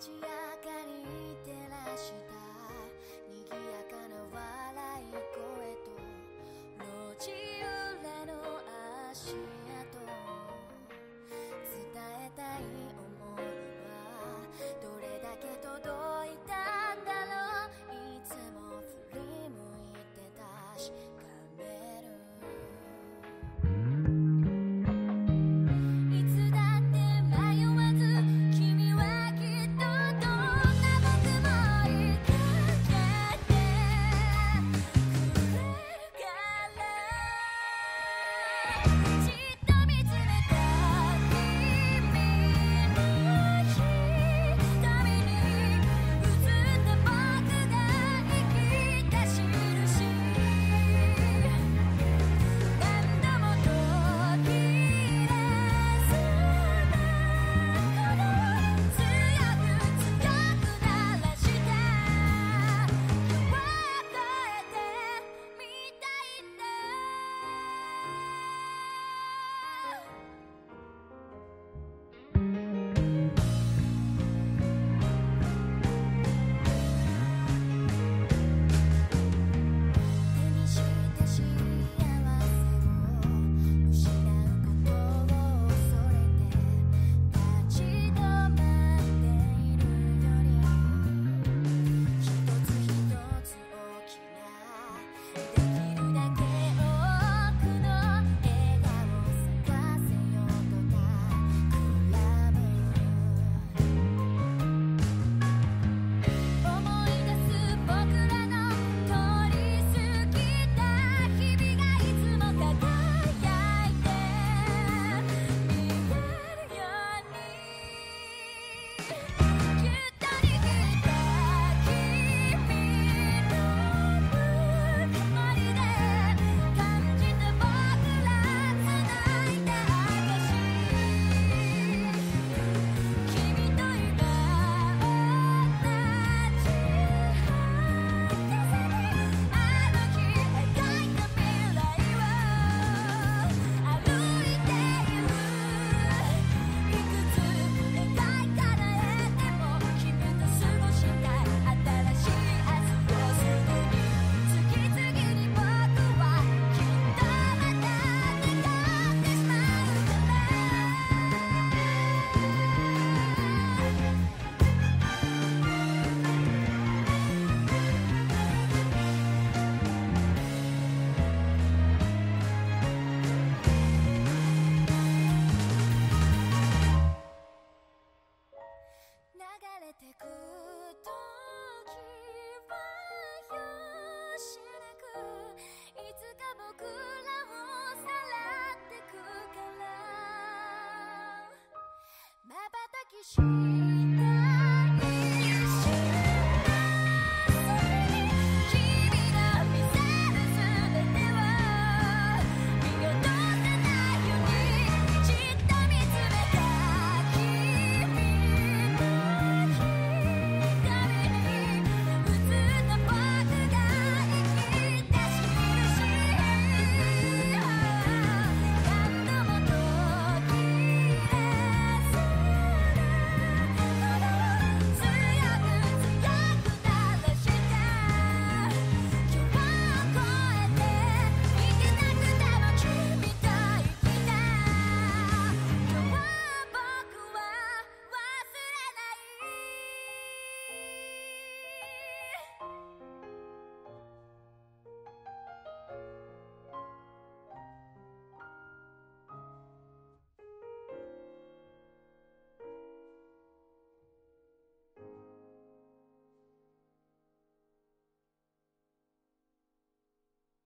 지 않아 she